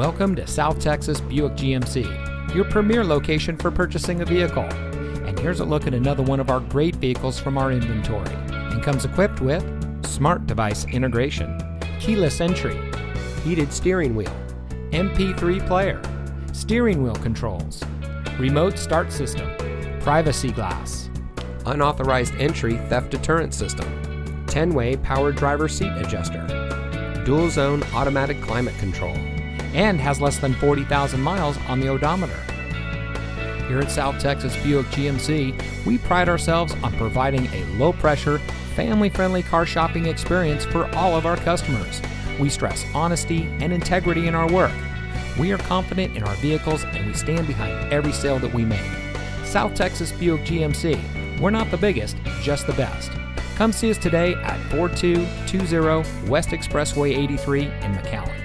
Welcome to South Texas Buick GMC, your premier location for purchasing a vehicle. And here's a look at another one of our great vehicles from our inventory and comes equipped with smart device integration, keyless entry, heated steering wheel, MP3 player, steering wheel controls, remote start system, privacy glass, unauthorized entry theft deterrent system, 10 way power driver seat adjuster, dual zone automatic climate control, and has less than 40,000 miles on the odometer. Here at South Texas Buick GMC, we pride ourselves on providing a low pressure, family friendly car shopping experience for all of our customers. We stress honesty and integrity in our work. We are confident in our vehicles and we stand behind every sale that we make. South Texas Buick GMC, we're not the biggest, just the best. Come see us today at 4220 West Expressway 83 in McAllen.